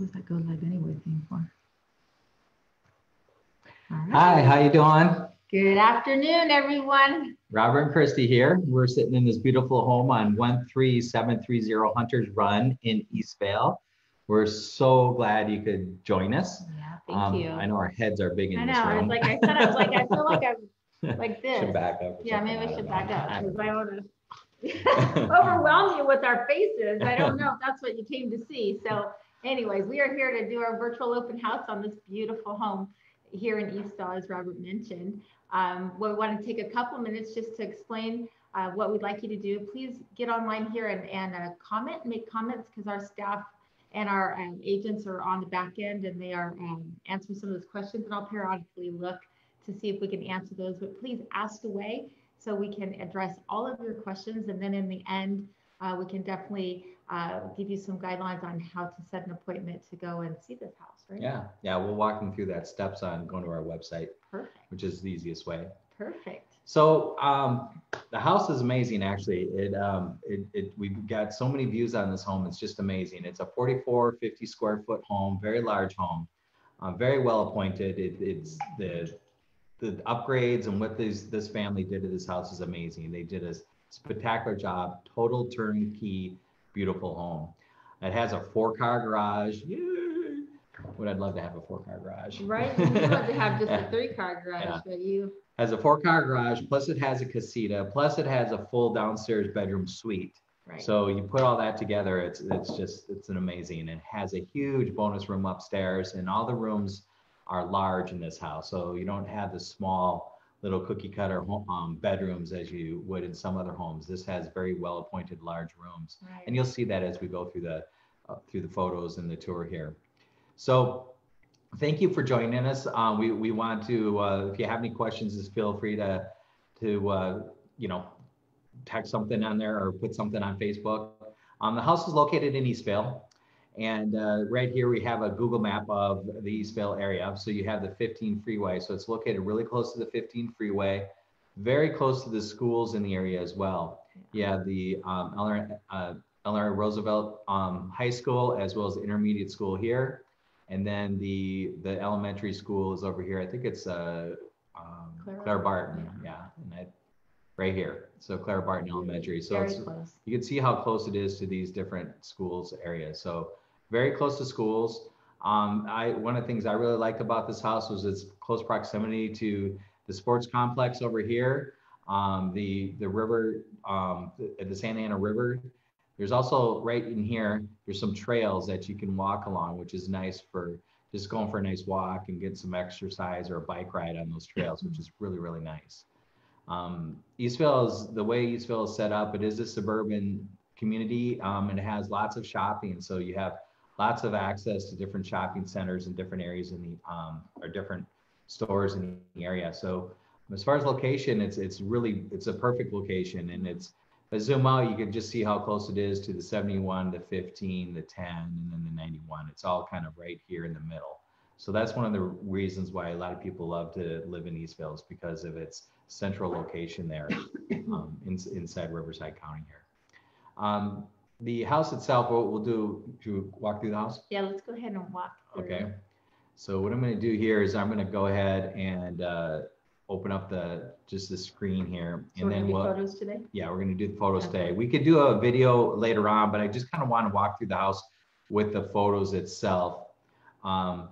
What does that go live anyway thing for? All right. Hi, how you doing? Good afternoon, everyone. Robert and Christy here. We're sitting in this beautiful home on 13730 Hunters Run in Eastvale. We're so glad you could join us. Yeah, thank Um, you. I know our heads are big in I this know, I was room. like, I said, I was like, I feel like I'm like this. Should back up. Yeah, maybe we I should back up, because I want to overwhelm you with our faces. I don't know if that's what you came to see. So anyways, we are here to do our virtual open house on this beautiful home here in East Eastvale, as Robert mentioned. Um, we want to take a couple minutes just to explain uh, what we'd like you to do. Please get online here and, and uh, comment, make comments, because our staff and our um, agents are on the back end and they are um, answering some of those questions. And I'll periodically look to see if we can answer those, but please ask away so we can address all of your questions. And then in the end, uh, we can definitely uh, give you some guidelines on how to set an appointment to go and see this house, right? Yeah, yeah, we'll walk them through that steps on going to our website, Perfect, which is the easiest way. perfect. So um, the house is amazing. Actually, it, um, it it we've got so many views on this home. It's just amazing. It's a 44, 50 square foot home, very large home, uh, very well appointed. It, it's the the upgrades and what this this family did to this house is amazing. They did a spectacular job. Total turnkey, beautiful home. It has a four car garage. Yay! Would I'd love to have a four car garage. Right, you want to have just a three-car garage, Yeah. but you, has a four car garage, plus it has a casita, plus it has a full downstairs bedroom suite. right, So you put all that together, it's it's just it's an amazing. It has a huge bonus room upstairs, and all the rooms are large in this house. So you don't have the small little cookie cutter um, bedrooms as you would in some other homes. This has very well appointed large rooms, and you'll see that as we go through the uh, through the photos and the tour here. So thank you for joining us. Um, we, we want to, uh, if you have any questions, just feel free to, to, uh, you know, text something on there or put something on Facebook. Um, the house is located in Eastvale. And uh, right here we have a Google map of the Eastvale area. So you have the 15 freeway. So it's located really close to the 15 freeway, very close to the schools in the area as well. You have the um, Eleanor, uh, Eleanor Roosevelt um, High School as well as the intermediate school here. And then the the elementary school is over here. I think it's uh, um, Clara? Claire Barton. Yeah, and that right here. So Claire Barton Elementary. So it's you can see how close it is to these different schools areas. So very close to schools. Um, I one of the things I really liked about this house was its close proximity to the sports complex over here, um, the the river, um, the, the Santa Ana River. There's also right in here. There's some trails that you can walk along, which is nice for just going for a nice walk and get some exercise or a bike ride on those trails, which is really really nice. Um, Eastvale is the way Eastvale is set up. It is a suburban community um, and it has lots of shopping. So you have lots of access to different shopping centers and different areas in the um, or different stores in the area. So as far as location, it's it's really it's a perfect location and it's. If I zoom out, you can just see how close it is to the 71, the 15, the 10, and then the 91. It's all kind of right here in the middle. So that's one of the reasons why a lot of people love to live in Eastvale is because of its central location there um, in, inside Riverside County here. Um, the house itself, what we'll do to walk through the house. Yeah, let's go ahead and walk. through. Okay. So what I'm going to do here is I'm going to go ahead and uh, open up the just the screen here, So and then do we'll photos today? yeah we're going to do the photos Okay. today. We could do a video later on, but I just kind of want to walk through the house with the photos itself. Um,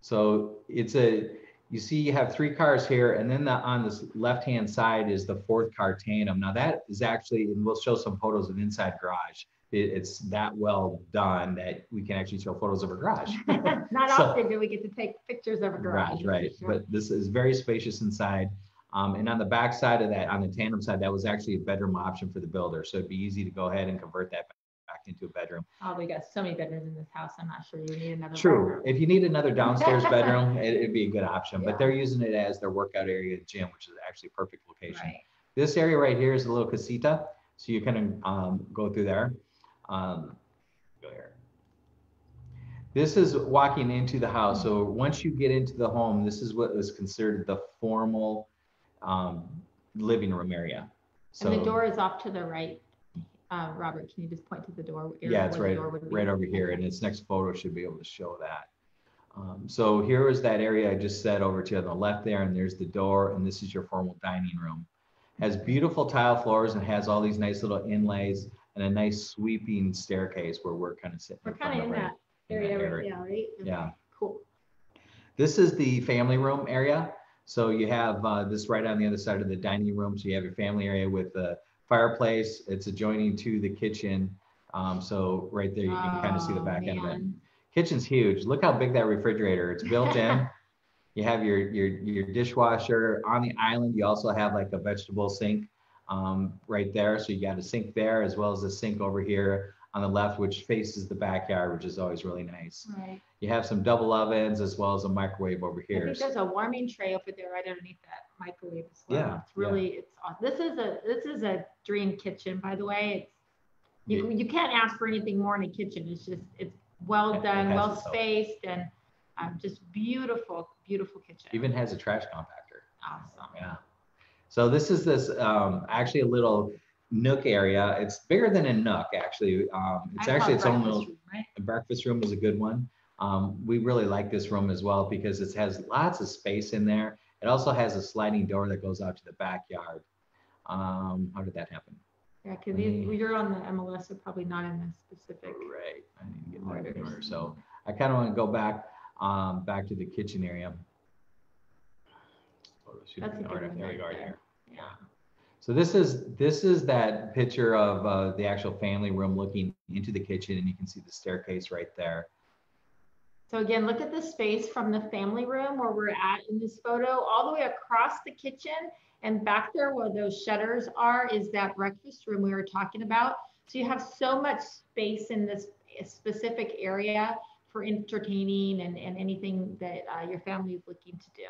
so it's a you see you have three cars here, and then the, on this left hand side is the fourth car tandem. Now that is actually, and we'll show some photos of inside garage. It, it's that well done that we can actually show photos of a garage. Not So- often do we get to take pictures of a garage. Right, right. Sure. But this is very spacious inside. Um, and on the back side of that, on the tandem side, that was actually a bedroom option for the builder. So it'd be easy to go ahead and convert that back into a bedroom. Oh, we got so many bedrooms in this house. I'm not sure you need another. True. bedroom. If you need another downstairs bedroom, it, it'd be a good option. Yeah. But they're using it as their workout area gym, which is actually a perfect location. Right. This area right here is a little casita. So you can um, go through there. Um, go here. This is walking into the house. So once you get into the home, this is what is considered the formal um, living room area. So And the door is off to the right. Uh, Robert, can you just point to the door? Yeah, it's right, door would be? right over here, and its next photo should be able to show that. Um, so here is that area I just said over to you on the left there, and there's the door, and this is your formal dining room. Has beautiful tile floors and has all these nice little inlays and a nice sweeping staircase where we're kind of sitting. We're kind of in right- that in that area, right area. now, right? Yeah. Cool. This is the family room area. So you have uh, this right on the other side of the dining room. So you have your family area with the fireplace. It's adjoining to the kitchen. Um, so right there, you can kind of see the Oh, back end of it. Kitchen's huge. Look how big that refrigerator. It's built in. you have your your your dishwasher on the island. You also have like a vegetable sink um, right there. So you got a sink there as well as a sink over here on the left, which faces the backyard, which is always really nice. Right. You have some double ovens as well as a microwave over here. I think there's a warming tray over there right underneath that microwave as well. Yeah, It's really, it's, aw- this is a, this is a dream kitchen, by the way. It's, you, you can't ask for anything more in a kitchen. It's just, it's well It- it done, has well spaced and um, just beautiful, beautiful kitchen. Even has a trash compactor. Awesome. Yeah. So this is this um, actually a little nook area. It's bigger than a nook actually. Um, it's I actually its own little room, Right? breakfast room is a good one. Um, we really like this room as well because it has lots of space in there. It also has a sliding door that goes out to the backyard. Um, how did that happen? Yeah, because you're on the MLS, so probably not in the specific. Right. I need to get that in order. So I kind of want to go back um, back to the kitchen area. Oh, That's a good order. There we go right here. So this is this is that picture of uh, the actual family room looking into the kitchen, and you can see the staircase right there. So again, look at the space from the family room where we're at in this photo, all the way across the kitchen and back there where those shutters are is that breakfast room we were talking about. So you have so much space in this specific area for entertaining and, and anything that uh, your family is looking to do.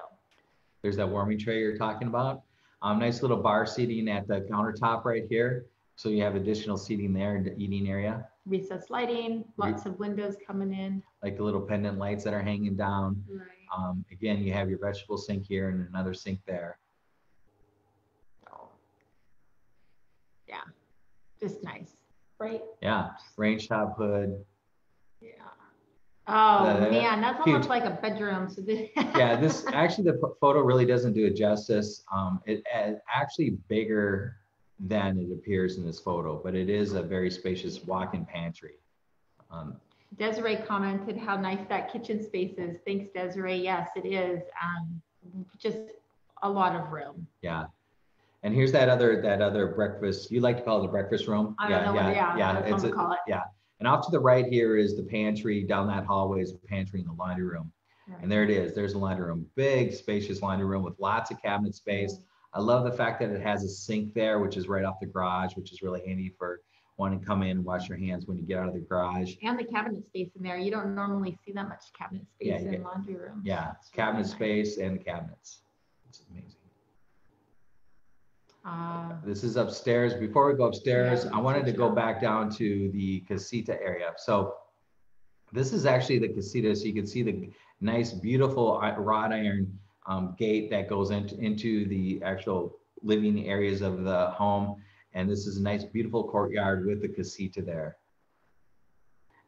There's that warming tray you're talking about. Um, nice little bar seating at the countertop right here. So you have additional seating there in the eating area, Recessed lighting, lots of windows coming in. like the little pendant lights that are hanging down. Right. Um, again, you have your vegetable sink here and another sink there. Yeah, just nice, right? Yeah, range top hood. Oh, Uh, man, that's huge. almost like a bedroom. So this. yeah, this actually the pho- photo really doesn't do it justice. Um, it is actually bigger than it appears in this photo, but it is a very spacious walk-in pantry. Um, Desiree commented how nice that kitchen space is. Thanks, Desiree. Yes, it is. Um, just a lot of room. yeah, and here's that other that other breakfast. You like to call it the breakfast room? I don't know what, yeah, yeah. that's It's a, call it. And off to the right here is the pantry. Down that hallway is the pantry and the laundry room. And there it is. There's the laundry room. Big, spacious laundry room with lots of cabinet space. I love the fact that it has a sink there, which is right off the garage, which is really handy for wanting to come in and wash your hands when you get out of the garage. And the cabinet space in there. You don't normally see that much cabinet space Yeah, in laundry rooms. Yeah, It's really cabinet nice. space and the cabinets. It's amazing. Uh, This is upstairs. Before we go upstairs, Yeah, I wanted to go back down to the casita area. So this is actually the casita. So you can see the nice, beautiful wrought iron um, gate that goes into, into the actual living areas of the home. And this is a nice, beautiful courtyard with the casita there.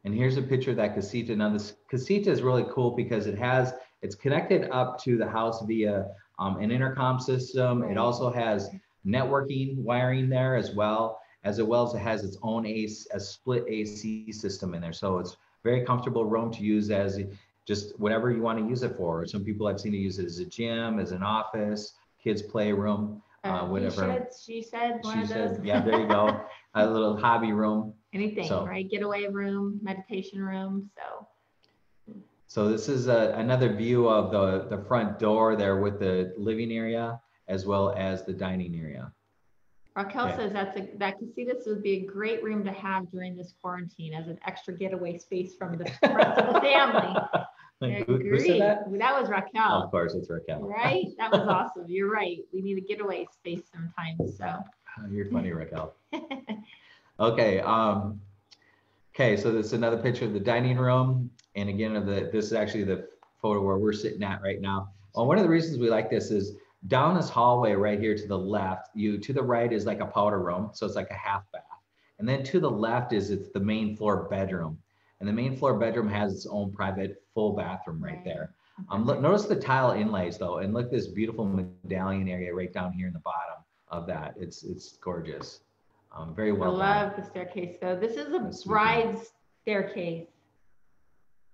And here's a picture of that casita. Now this casita is really cool because it has, it's connected up to the house via um, an intercom system. It also has networking wiring there as well, as well as it has its own AC, a split AC system in there. So it's very comfortable room to use as just whatever you want to use it for. Some people I've seen it use it as a gym, as an office, kids playroom. Uh, uh, whatever. said, she said, one She of said, those. yeah, there you go. A little hobby room. Anything, So- right? Getaway room, meditation room. So So this is a, another view of the, the front door there with the living area as well as the dining area. Raquel says that's a, that casitas would be a great room to have during this quarantine as an extra getaway space from the rest of the family. Like, who, who that? That was Raquel. Of course, it's Raquel. Right? That was awesome. You're right. We need a getaway space sometimes. So Oh, You're funny, Raquel. Okay. Um, okay. So this is another picture of the dining room, and again of the. This is actually the photo where we're sitting at right now. Well, one of the reasons we like this is down this hallway right here to the left. You to the right is like a powder room, so it's like a half bath, And then to the left is it's the main floor bedroom. And the main floor bedroom has its own private full bathroom right, Right. there. Um, look, notice the tile inlays though, and look this beautiful medallion area right down here in the bottom of that. It's it's gorgeous. Um, very I well done. love the staircase. though. this is a That's bride's staircase.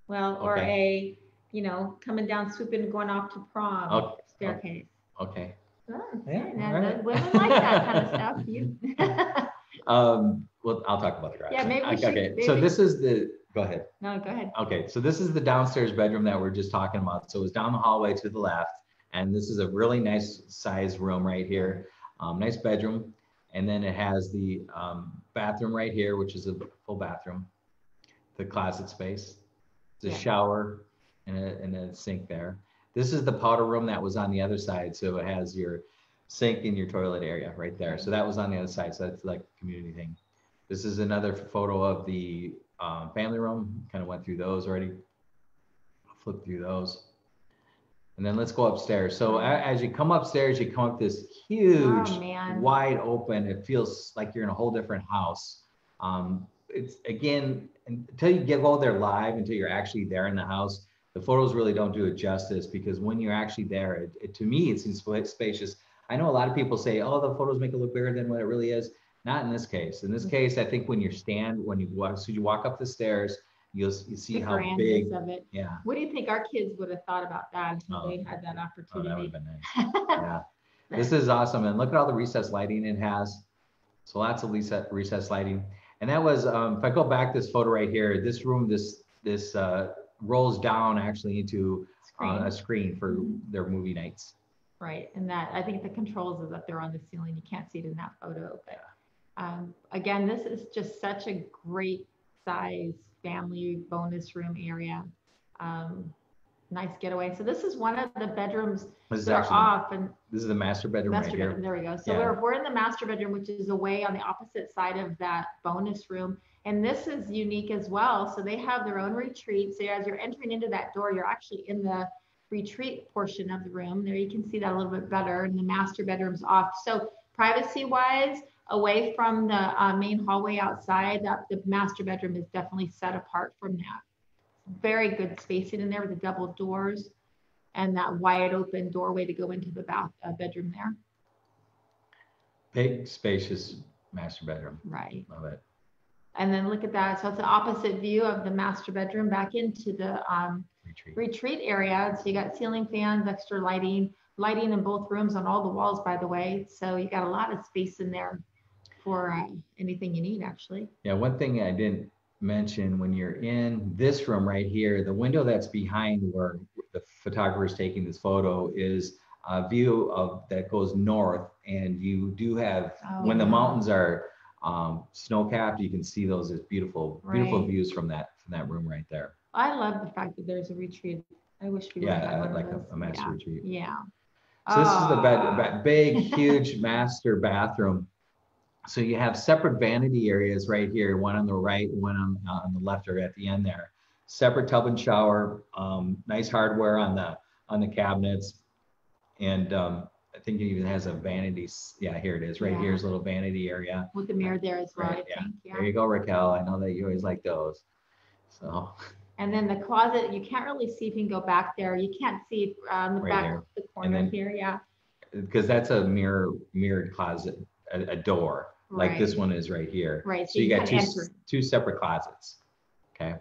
Well, or Okay. a, you know, coming down, swooping, going off to prom Oh, staircase. Okay. Oh, Yeah, okay, now all right. Women like that kind of stuff. You. Um, well, I'll talk about the garage. Yeah, maybe we should- Okay, so maybe- this is the, go ahead. No, go ahead. Okay, so this is the downstairs bedroom that we're just talking about. So it's down the hallway to the left. And this is a really nice size room right here. Um, nice bedroom. And then it has the um, bathroom right here, which is a full bathroom. The closet space, the Yeah. shower and a, and a sink there. This is the powder room that was on the other side. So it has your sink and your toilet area right there. So that was on the other side. So that's like a community thing. This is another photo of the um, family room. Kind of went through those already. Flip through those. And then let's go upstairs. So as you come upstairs, you come up this huge, Oh, wide open. It feels like you're in a whole different house. Um, it's again until you get go there live, until you're actually there in the house. The photos really don't do it justice because when you're actually there, it, it- to me it seems spa- spacious. I know a lot of people say, "Oh, the photos make it look bigger than what it really is." Not in this case. In this Mm-hmm. case, I think when you stand, when you walk, so you walk up the stairs, you'll you see The how big. of it. Yeah. What do you think our kids would have thought about that if Oh. they had that Oh, opportunity? that would have been nice. yeah. This is awesome. And look at all the recessed lighting it has. So lots of recess, recessed lighting. And that was, um, if I go back this photo right here, this room, this, this, uh, rolls down actually into uh, a Screen. for Mhm. their movie nights. Right, and that, I think the controls is up there on the ceiling, you can't see it in that photo, but, um, again, this is just such a great size family bonus room area. Um, nice getaway, so this is one of the bedrooms This is that are off and this is the master bedroom right master here. bedroom, there we go. So Yeah. we're, we're in the master bedroom, which is away on the opposite side of that bonus room. And this is unique as well. So they have their own retreat. So as you're entering into that door, you're actually in the retreat portion of the room. There you can see that a little bit better. And the master bedroom's off. So privacy wise, away from the uh, main hallway outside, that the master bedroom is definitely set apart from that. Very good spacing in there with the double doors and that wide open doorway to go into the bath uh, bedroom there. Big, spacious master bedroom. Right. Love it. And then look at that. So it's the opposite view of the master bedroom back into the um, Retreat. retreat area. So you got ceiling fans, extra lighting, lighting in both rooms on all the walls, by the way. So you got a lot of space in there for uh, anything you need, actually. Yeah, one thing I didn't mention when you're in this room right here, the window that's behind where the photographer is taking this photo is a view of that goes north, and you do have Oh, when the mountains are um, snow capped, you can see those as beautiful, beautiful views from that from that room right there. I love the fact that there's a retreat. I wish we Yeah, had like a, a master yeah. retreat. Yeah. So this is the bed, Ah. ba- big, huge master bathroom. So you have separate vanity areas right here, one on the right, one on, uh, on the left or at the end there. Separate tub and shower, um, nice hardware on the, on the cabinets. And, um, I think it even has a vanity, s- yeah, here it is, right Yeah. here's a little vanity area. With the mirror there as well, Right, I yeah. think. Yeah. There you go, Raquel. I know that you always like those. So, And then the closet, you can't really see if you can go back there. You can't see um, the Right back here. of the corner then- here. Yeah. because that's a mirror, mirrored closet, a, a door, like this Right. one is right here. Right. So you got two, kinda s- enter. two separate closets. Okay.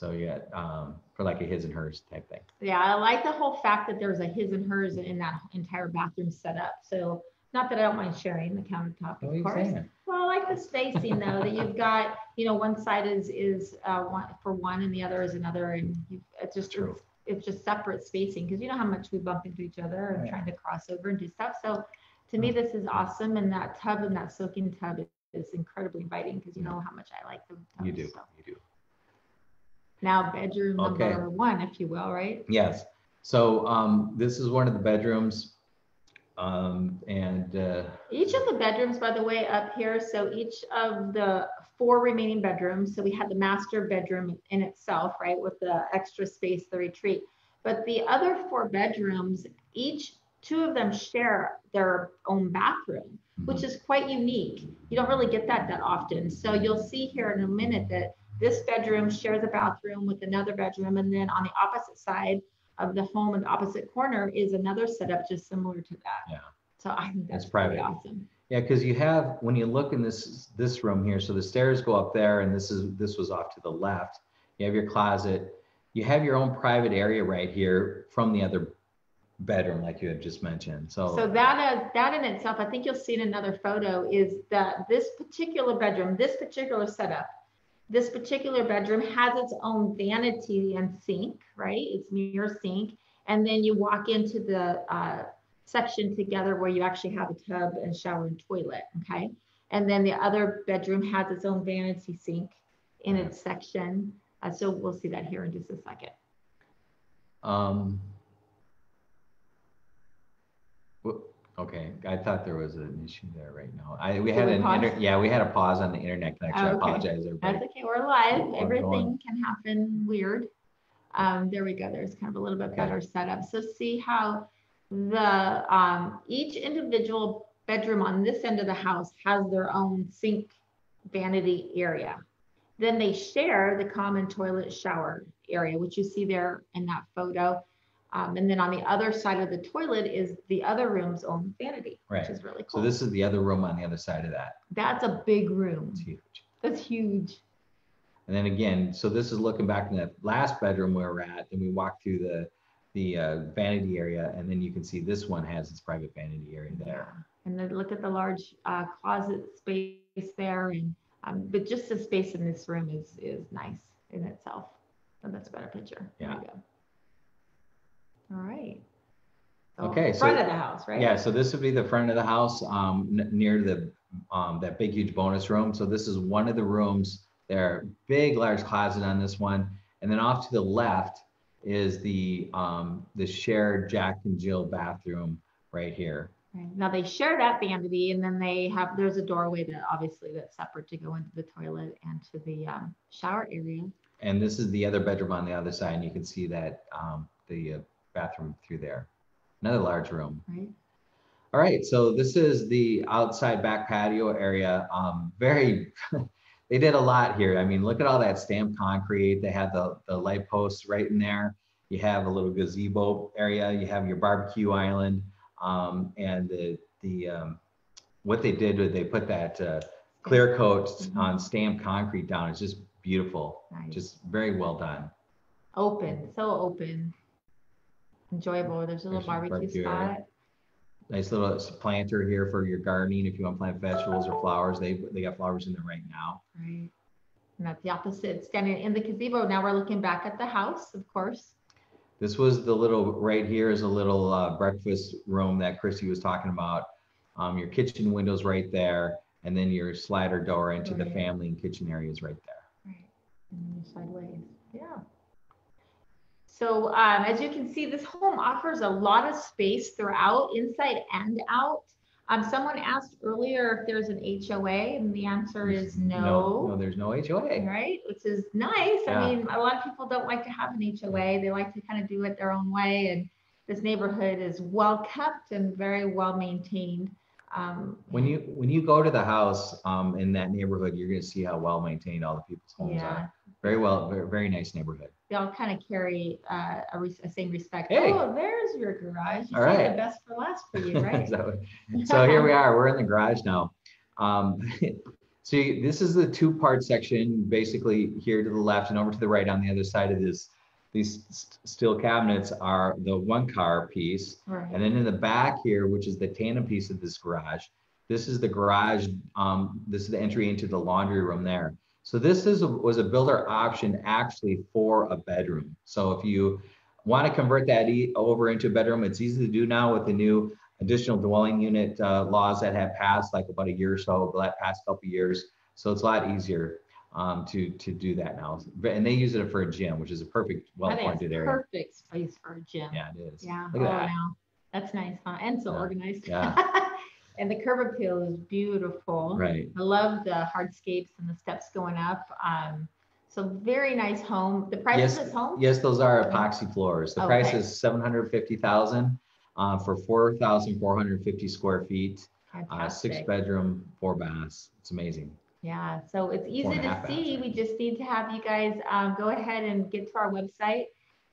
So you got, um, for like a his and hers type thing. Yeah, I like the whole fact that there's a his and hers in that entire bathroom setup. So not that I don't mind sharing the countertop, of course. saying? Well, I like the spacing though, that you've got, you know, one side is, is, uh, one for one and the other is another and you, it's just, True. it's, it's just separate spacing because you know how much we bump into each other and Right. trying to cross over and do stuff. So to me, this is awesome. And that tub and that soaking tub is incredibly inviting because you know how much I like the tubs. You do, so. you do. Now bedroom Okay. number one, if you will, right? Yes. So, um, this is one of the bedrooms. Um, and, uh, Each of the bedrooms, by the way, up here, so each of the four remaining bedrooms, so we had the master bedroom in itself, right, with the extra space, the retreat. But the other four bedrooms, each two of them share their own bathroom, which Mhm. is quite unique. You don't really get that that often. So you'll see here in a minute that this bedroom shares a bathroom with another bedroom, and then on the opposite side of the home in the opposite corner is another setup just similar to that. Yeah. So I think that's That's private. awesome. Yeah, because you have, when you look in this, this room here, so the stairs go up there and this is, this was off to the left. You have your closet. You have your own private area right here from the other bedroom, like you had just mentioned. So So, that is, that in itself, I think you'll see in another photo, is that this particular bedroom, this particular setup, this particular bedroom has its own vanity and sink, right? It's mirror sink. And then you walk into the uh, section together where you actually have a tub and shower and toilet, okay? And then the other bedroom has its own vanity sink in its section. Uh, so we'll see that here in just a second. um, wh- okay, I thought there was an issue there right now. I, we had an, inter- yeah, we had a pause on the internet connection. I Oh, okay. apologize, everybody. That's okay, we're live. We're Everything going. can happen weird. Um, there we go. There's kind of a little bit Okay. better setup. So see how the, um, each individual bedroom on this end of the house has their own sink vanity area. Then they share the common toilet shower area, which you see there in that photo. Um, and then on the other side of the toilet is the other room's own vanity, Right. which is really cool. So this is the other room on the other side of that. That's a big room. It's huge. That's huge. And then again, so this is looking back in that last bedroom where we're at, then we walk through the, the uh, vanity area, and then you can see this one has its private vanity area there. And then look at the large uh, closet space there, and um, but just the space in this room is is nice in itself. So that's a better picture. There Yeah. All right. So, Okay, Front so- of the house, right? Yeah, so this would be the front of the house, um, near the, um, that big huge bonus room. So this is one of the rooms there, big large closet on this one. And then off to the left is the, um, the shared Jack and Jill bathroom right here. Right. Now they share that vanity, and then they have there's a doorway that obviously that's separate to go into the toilet and to the um, shower area. And this is the other bedroom on the other side, and you can see that, um, the uh, bathroom through there. Another large room. Right. All right, so this is the outside back patio area. Um, very, they did a lot here. I mean, look at all that stamped concrete. They have the, the light posts right in there. You have a little gazebo area. You have your barbecue island. Um, and the, the, um, what they did was they put that, uh, clear coat Mhm. on stamped concrete down. It's just beautiful. Nice. Just very well done. Open, so open, enjoyable. There's a little There's barbecue spot. Nice little planter here for your gardening. If you want to plant vegetables or flowers, they, they got flowers in there right now. Right. And that's the opposite, standing in the gazebo. Now we're looking back at the house, of course. This was the little, right here is a little uh, breakfast room that Christy was talking about. Um, your kitchen windows right there, and then your slider door into the family and kitchen areas right there. Right. And then sideways, yeah. So um, as you can see, this home offers a lot of space throughout, inside and out. Um, someone asked earlier if there's an HOA, and the answer is No, no. there's no HOA. Right, which is nice. Yeah. I mean, a lot of people don't like to have an HOA. They like to kind of do it their own way. And this neighborhood is well kept and very well maintained. Um, When you when you go to the house um, in that neighborhood, you're going to see how well maintained all the people's homes yeah, are. Very well, very, very nice neighborhood. they all kind of carry uh, a, res- a same respect. Hey. Oh, there's your garage. You All right. the best for last for you, right? so, so here we are. We're in the garage now. Um, so this is the two-part section, basically here to the left and over to the right on the other side of this. These s- steel cabinets are the one-car piece, Right. and then in the back here, which is the tandem piece of this garage, this is the garage. Um, this is the entry into the laundry room there. So this is a, was a builder option actually for a bedroom. So if you want to convert that e- over into a bedroom, it's easy to do now with the new additional dwelling unit uh, laws that have passed like about a year or so, the past couple of years. So it's a lot easier um, to to do that now. And they use it for a gym, which is a perfect, I think it's well-appointed area. Perfect space for a gym. Yeah, it is. Yeah. Look at oh, that. wow. That's nice, huh? And so Yeah. organized. Yeah. and the curb appeal is beautiful. Right. I love the hardscapes and the steps going up. Um, so very nice home. The price Yes, of this home? Yes, those are epoxy floors. The price is seven hundred fifty thousand. uh, for 4,450 square feet, uh, six bedroom, four baths. It's amazing. Yeah, so it's easy Four and a to half baths, see. We just need to have you guys um, go ahead and get to our website.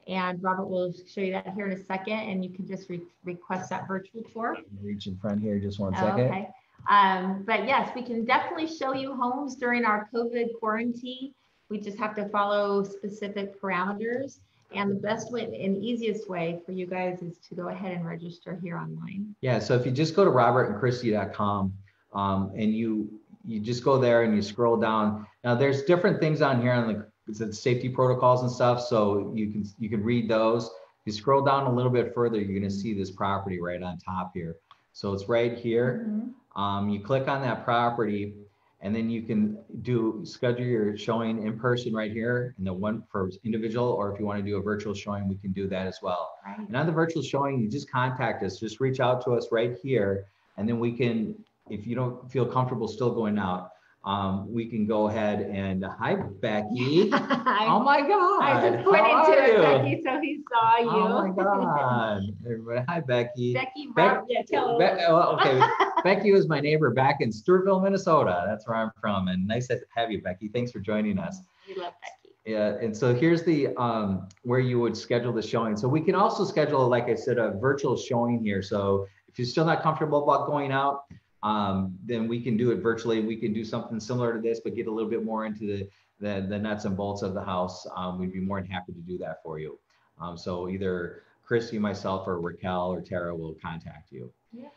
And Robert will show you that here in a second, and you can just re- request that virtual tour. Reach in front here just one Oh, Okay. Um, but yes, we can definitely show you homes during our COVID quarantine. We just have to follow specific parameters. And the best way and easiest way for you guys is to go ahead and register here online. Yeah, so if you just go to robertandchristy.com um, and you you just go there and you scroll down. Now there's different things on here on the, the safety protocols and stuff, so you can you can read those. If you scroll down a little bit further, you're gonna see this property right on top here. So it's right here. Mhm. Um, you click on that property and then you can do schedule your showing in person right here and the one for individual or if you want to do a virtual showing we can do that as well Right. and on the virtual showing you just contact us just reach out to us right here and then we can if you don't feel comfortable still going out um, we can go ahead and hi becky oh my god I just pointed to you? Becky, so he saw you. oh my god everybody hi becky Becky, Beck- Rob, yeah, tell Be- oh, okay. Becky was my neighbor back in Stewartville, Minnesota. That's where I'm from. And nice to have you, Becky. Thanks for joining us. We love Becky. Yeah, and so here's the um, where you would schedule the showing. So we can also schedule, like I said, a virtual showing here. So if you're still not comfortable about going out, um, then we can do it virtually. We can do something similar to this, but get a little bit more into the the, the nuts and bolts of the house. Um, we'd be more than happy to do that for you. Um, so either Christy, myself, or Raquel or Tara will contact you. Yeah.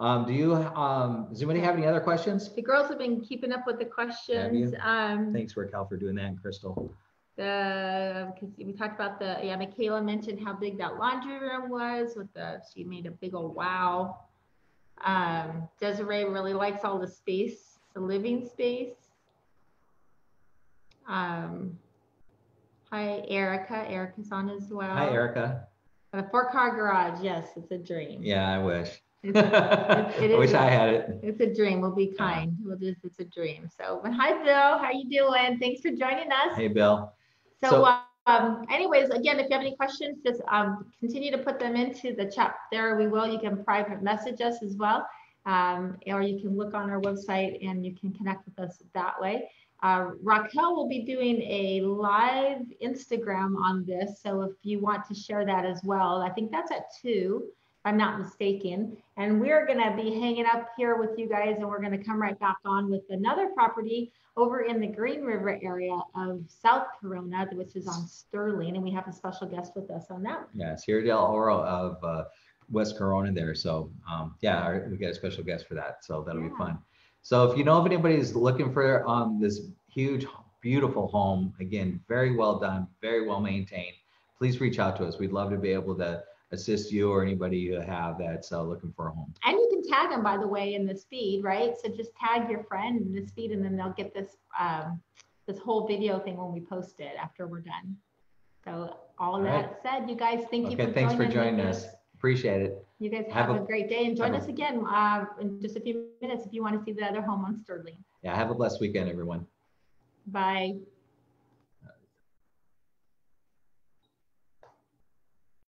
Um, do you, um, does anybody have any other questions? The girls have been keeping up with the questions. Um, Thanks, Raquel, for doing that, and Crystal. the, because we talked about the, yeah, Michaela mentioned how big that laundry room was with the, she made a big old wow. Um, Desiree really likes all the space, the living space. Um, hi, Erica. Erica's on as well. Hi, Erica. A four car garage. Yes, it's a dream. Yeah, I wish. It's- it I wish is- I had it. It's a dream. We'll be kind. We'll just, it's a dream. So, but hi, Bill. How you doing? Thanks for joining us. Hey, Bill. So, So- um, anyways, again, if you have any questions, just um, continue to put them into the chat there. We will. You can private message us as well, um, or you can look on our website and you can connect with us that way. Uh, Raquel will be doing a live Instagram on this, so if you want to share that as well, I think that's at two, I'm not mistaken. And we're gonna be hanging up here with you guys, and we're gonna come right back on with another property over in the Green River area of South Corona, which is on Sterling, and we have a special guest with us on that. Yes, Sierra del Oro of uh, West Corona there. So um, yeah, our, we got a special guest for that. So that'll be fun. So if you know if anybody's looking for um, this huge, beautiful home, again, very well done, very well maintained, please reach out to us. We'd love to be able to assist you or anybody you have that's uh, looking for a home. And you can tag them, by the way, in the speed, right? So just tag your friend in the speed, and then they'll get this um, this whole video thing when we post it after we're done. So all All that right. said, you guys, thank you Okay, for thanks for joining joining us. Appreciate it. You guys Have have, a- a, great day and join have a- us again uh, in just a few minutes if you want to see the other home on Sterling. Yeah, have a blessed weekend, everyone. Bye.